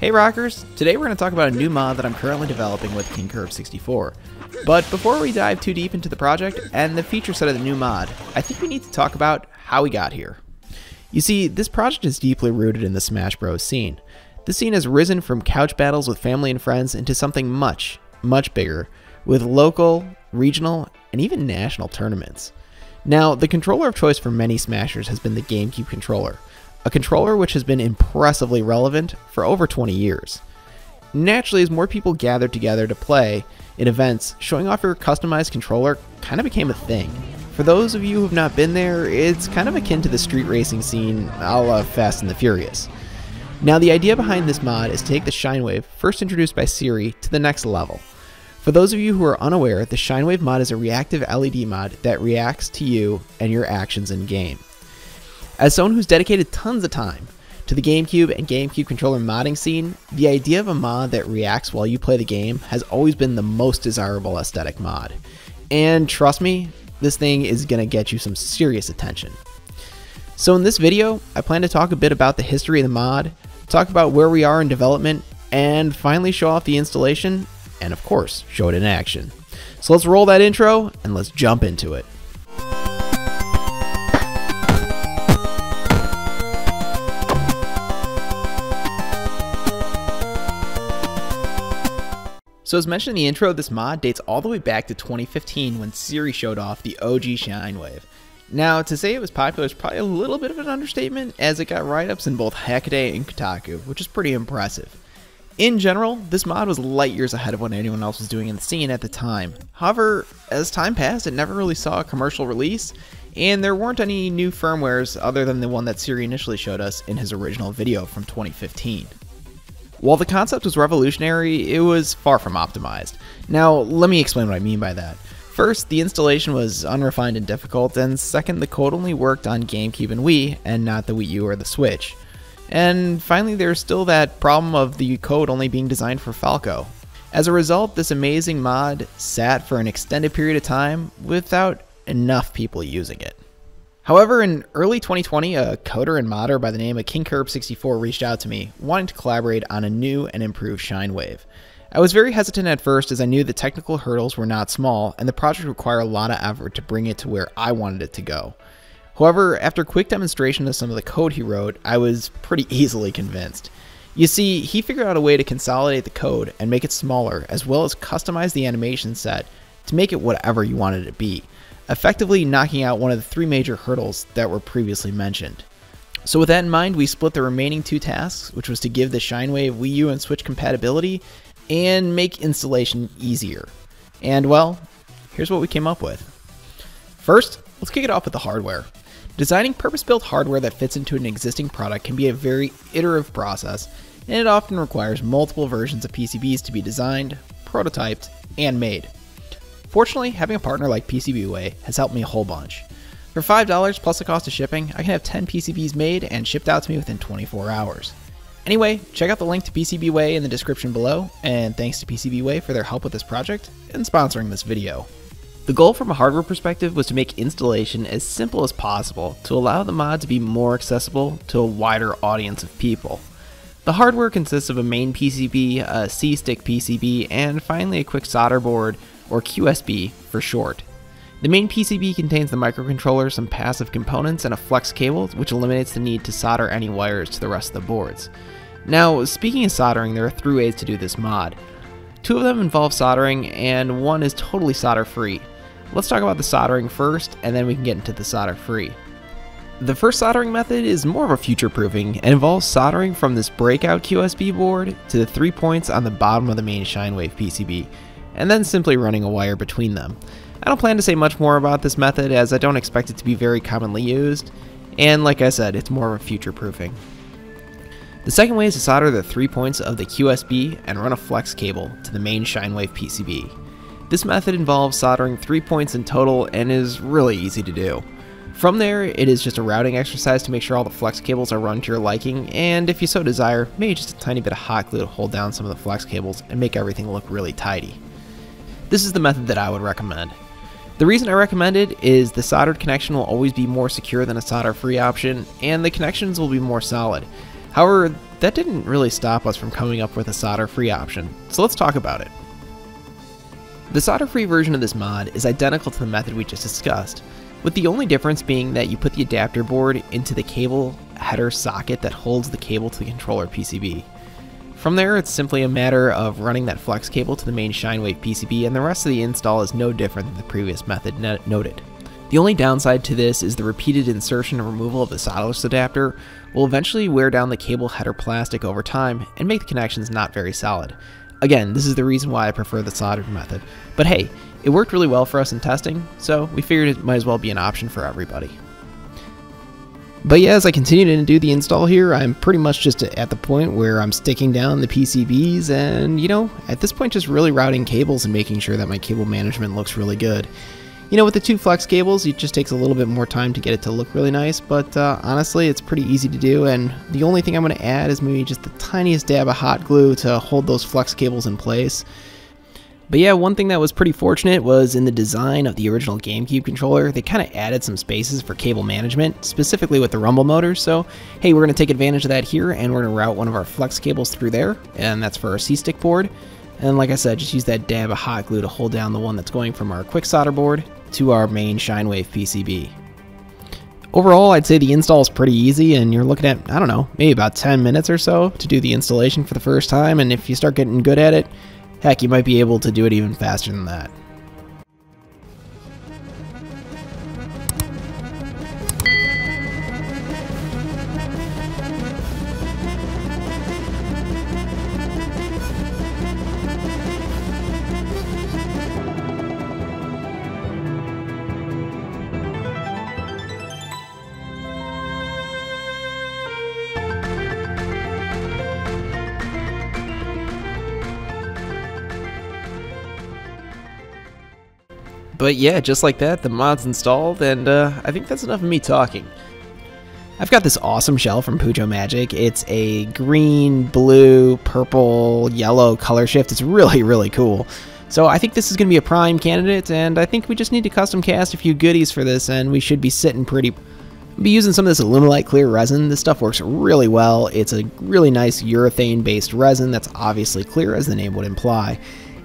Hey rockers! Today we're going to talk about a new mod that I'm currently developing with KingKirb64. But before we dive too deep into the project and the feature set of the new mod, I think we need to talk about how we got here. You see, this project is deeply rooted in the Smash Bros. scene. The scene has risen from couch battles with family and friends into something much, much bigger, with local, regional, and even national tournaments. Now, the controller of choice for many Smashers has been the GameCube controller, a controller which has been impressively relevant for over 20 years. Naturally, as more people gathered together to play in events, showing off your customized controller kind of became a thing. For those of you who have not been there, it's kind of akin to the street racing scene a la Fast and the Furious. Now, the idea behind this mod is to take the Shinewave, first introduced by Siri, to the next level. For those of you who are unaware, the Shinewave mod is a reactive LED mod that reacts to you and your actions in game. As someone who's dedicated tons of time to the GameCube and GameCube controller modding scene, the idea of a mod that reacts while you play the game has always been the most desirable aesthetic mod. And trust me, this thing is going to get you some serious attention. So in this video, I plan to talk a bit about the history of the mod, talk about where we are in development, and finally show off the installation and of course, show it in action. So let's roll that intro and let's jump into it. So as mentioned in the intro, this mod dates all the way back to 2015 when Siri showed off the OG Shinewave. Now, to say it was popular is probably a little bit of an understatement, as it got write-ups in both Hackaday and Kotaku, which is pretty impressive. In general, this mod was light years ahead of what anyone else was doing in the scene at the time. However, as time passed, it never really saw a commercial release, and there weren't any new firmwares other than the one that Siri initially showed us in his original video from 2015. While the concept was revolutionary, it was far from optimized. Now, let me explain what I mean by that. First, the installation was unrefined and difficult, and second, the code only worked on GameCube and Wii, and not the Wii U or the Switch. And finally, there's still that problem of the code only being designed for Falco. As a result, this amazing mod sat for an extended period of time without enough people using it. However, in early 2020, a coder and modder by the name of KingKirb64 reached out to me, wanting to collaborate on a new and improved Shinewave. I was very hesitant at first as I knew the technical hurdles were not small and the project required a lot of effort to bring it to where I wanted it to go. However, after a quick demonstration of some of the code he wrote, I was pretty easily convinced. You see, he figured out a way to consolidate the code and make it smaller, as well as customize the animation set to make it whatever you wanted it to be, effectively knocking out one of the three major hurdles that were previously mentioned. So with that in mind, we split the remaining two tasks, which was to give the Shinewave Wii U and Switch compatibility and make installation easier. And well, here's what we came up with. First, let's kick it off with the hardware. Designing purpose-built hardware that fits into an existing product can be a very iterative process, and it often requires multiple versions of PCBs to be designed, prototyped, and made. Fortunately, having a partner like PCBWay has helped me a whole bunch. For $5 plus the cost of shipping, I can have 10 PCBs made and shipped out to me within 24 hours. Anyway, check out the link to PCBWay in the description below, and thanks to PCBWay for their help with this project and sponsoring this video. The goal from a hardware perspective was to make installation as simple as possible to allow the mod to be more accessible to a wider audience of people. The hardware consists of a main PCB, a C-stick PCB, and finally a quick solder board, or QSB for short. The main PCB contains the microcontroller, some passive components, and a flex cable, which eliminates the need to solder any wires to the rest of the boards. Now, speaking of soldering, there are three ways to do this mod. Two of them involve soldering, and one is totally solder free. Let's talk about the soldering first, and then we can get into the solder free. The first soldering method is more of a future proofing and involves soldering from this breakout QSB board to the three points on the bottom of the main Shinewave PCB, and then simply running a wire between them. I don't plan to say much more about this method as I don't expect it to be very commonly used, and like I said, it's more of a future proofing. The second way is to solder the three points of the QSB and run a flex cable to the main Shinewave PCB. This method involves soldering 3 points in total and is really easy to do. From there, it is just a routing exercise to make sure all the flex cables are run to your liking, and if you so desire, maybe just a tiny bit of hot glue to hold down some of the flex cables and make everything look really tidy. This is the method that I would recommend. The reason I recommend it is the soldered connection will always be more secure than a solder-free option, and the connections will be more solid. However, that didn't really stop us from coming up with a solder-free option, so let's talk about it. The solder-free version of this mod is identical to the method we just discussed, with the only difference being that you put the adapter board into the cable header socket that holds the cable to the controller PCB. From there, it's simply a matter of running that flex cable to the main Shinewave PCB, and the rest of the install is no different than the previous method noted. The only downside to this is the repeated insertion and removal of the solderless adapter will eventually wear down the cable header plastic over time and make the connections not very solid. Again, this is the reason why I prefer the soldered method. But hey, it worked really well for us in testing, so we figured it might as well be an option for everybody. But yeah, as I continue to do the install here, I'm pretty much just at the point where I'm sticking down the PCBs and, you know, at this point just really routing cables and making sure that my cable management looks really good. You know, with the two flex cables, it just takes a little bit more time to get it to look really nice, but uh, honestly, it's pretty easy to do, and the only thing I'm going to add is maybe just the tiniest dab of hot glue to hold those flex cables in place. But yeah, one thing that was pretty fortunate was in the design of the original GameCube controller, they kind of added some spaces for cable management, specifically with the rumble motors. So, hey, we're going to take advantage of that here, and we're going to route one of our flex cables through there, and that's for our C-stick board. And like I said, just use that dab of hot glue to hold down the one that's going from our quick solder board to our main Shinewave PCB. Overall, I'd say the install is pretty easy and you're looking at, I don't know, maybe about 10 minutes or so to do the installation for the first time and if you start getting good at it, heck, you might be able to do it even faster than that. But yeah, just like that, the mod's installed, and uh, I think that's enough of me talking. I've got this awesome shell from Pucho Magic. It's a green, blue, purple, yellow color shift. It's really, really cool. So I think this is going to be a prime candidate, and I think we just need to custom cast a few goodies for this, and we should be sitting pretty... I'll be using some of this Alumilite clear resin. This stuff works really well. It's a really nice urethane-based resin that's obviously clear, as the name would imply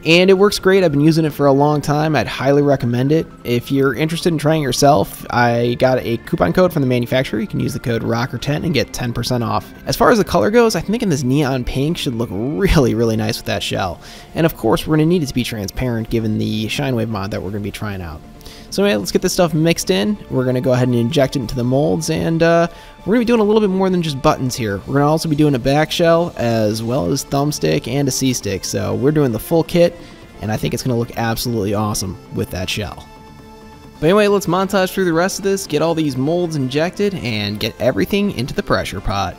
and it works great. I've been using it for a long time. I'd highly recommend it. If you're interested in trying yourself, I got a coupon code from the manufacturer. You can use the code ROCKER10 and get 10% off. As far as the color goes, I'm thinking this neon pink should look really, really nice with that shell. And of course, we're going to need it to be transparent given the Shinewave mod that we're going to be trying out. So let's get this stuff mixed in. We're going to go ahead and inject it into the molds, and uh, we're going to be doing a little bit more than just buttons here. We're going to also be doing a back shell, as well as thumbstick and a C-stick. So we're doing the full kit, and I think it's going to look absolutely awesome with that shell. But anyway, let's montage through the rest of this, get all these molds injected, and get everything into the pressure pot.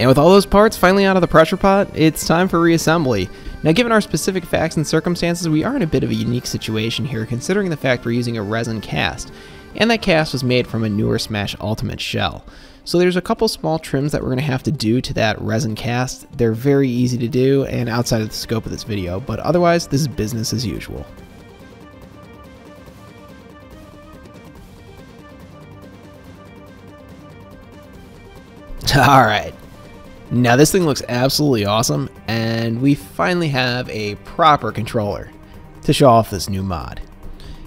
And with all those parts finally out of the pressure pot, it's time for reassembly. Now given our specific facts and circumstances, we are in a bit of a unique situation here considering the fact we're using a resin cast, and that cast was made from a newer Smash Ultimate shell. So there's a couple small trims that we're going to have to do to that resin cast. They're very easy to do and outside of the scope of this video, but otherwise this is business as usual. Alright, now this thing looks absolutely awesome, and we finally have a proper controller to show off this new mod.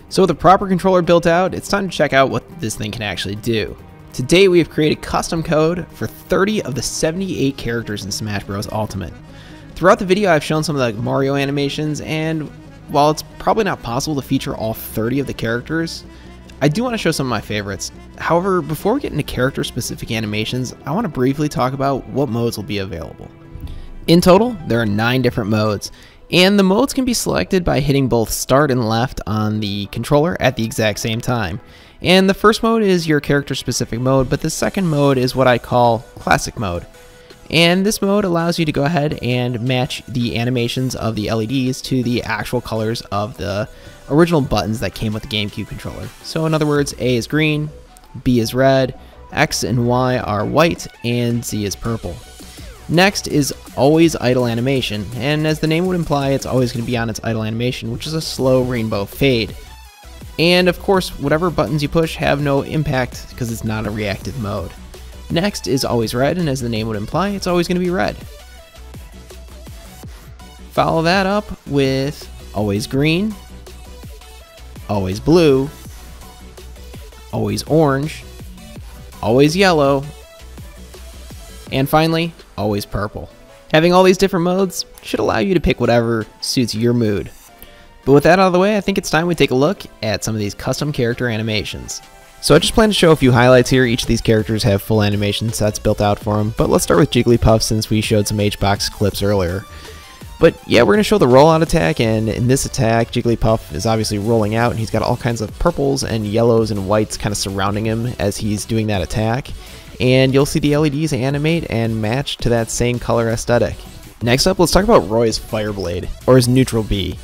So with a proper controller built out, it's time to check out what this thing can actually do. Today we have created custom code for 30 of the 78 characters in Smash Bros. Ultimate. Throughout the video I've shown some of the Mario animations, and while it's probably not possible to feature all 30 of the characters, I do want to show some of my favorites. However, before we get into character specific animations, I want to briefly talk about what modes will be available. In total, there are 9 different modes, And the modes can be selected by hitting both start and left on the controller at the exact same time. And the first mode is your character specific mode, but the second mode is what I call classic mode. And this mode allows you to go ahead and match the animations of the LEDs to the actual colors of the original buttons that came with the GameCube controller. So in other words, A is green, B is red, X and Y are white, and Z is purple. Next is always idle animation, and as the name would imply, it's always going to be on its idle animation, which is a slow rainbow fade. And of course, whatever buttons you push have no impact because it's not a reactive mode. Next is always red, and as the name would imply, it's always going to be red. Follow that up with always green, always blue, always orange, always yellow, and finally, always purple. Having all these different modes should allow you to pick whatever suits your mood. But with that out of the way, I think it's time we take a look at some of these custom character animations. So I just plan to show a few highlights here. Each of these characters have full animation sets built out for them, but let's start with Jigglypuff since we showed some HBox clips earlier. But yeah, we're going to show the rollout attack, and in this attack, Jigglypuff is obviously rolling out, and he's got all kinds of purples and yellows and whites kind of surrounding him as he's doing that attack. And you'll see the LEDs animate and match to that same color aesthetic. Next up, let's talk about Roy's Fireblade, or his Neutral B.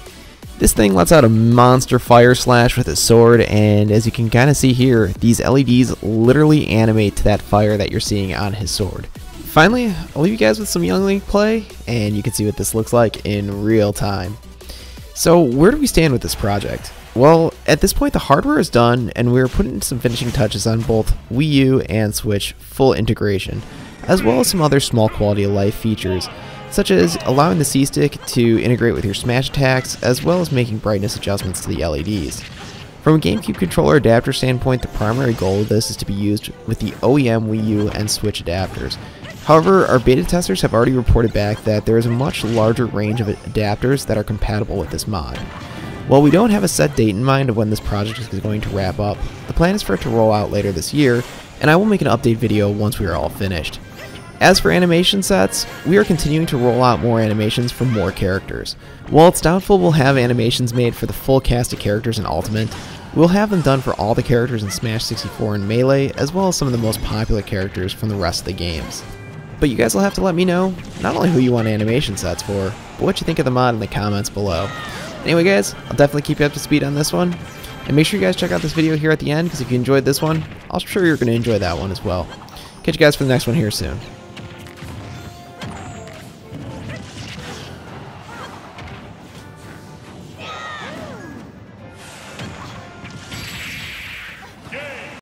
This thing lets out a monster fire slash with his sword, and as you can kind of see here, these LEDs literally animate to that fire that you're seeing on his sword. Finally, I'll leave you guys with some Young Link play, and you can see what this looks like in real time. So where do we stand with this project? Well, at this point the hardware is done, and we're putting some finishing touches on both Wii U and Switch full integration, as well as some other small quality of life features such as allowing the C-Stick to integrate with your smash attacks, as well as making brightness adjustments to the LEDs. From a GameCube controller adapter standpoint, the primary goal of this is to be used with the OEM Wii U and Switch adapters. However, our beta testers have already reported back that there is a much larger range of adapters that are compatible with this mod. While we don't have a set date in mind of when this project is going to wrap up, the plan is for it to roll out later this year, and I will make an update video once we are all finished. As for animation sets, we are continuing to roll out more animations for more characters. While it's doubtful we'll have animations made for the full cast of characters in Ultimate, we'll have them done for all the characters in Smash 64 and Melee, as well as some of the most popular characters from the rest of the games. But you guys will have to let me know not only who you want animation sets for, but what you think of the mod in the comments below. Anyway guys, I'll definitely keep you up to speed on this one. And make sure you guys check out this video here at the end, because if you enjoyed this one, I'm sure you're going to enjoy that one as well. Catch you guys for the next one here soon.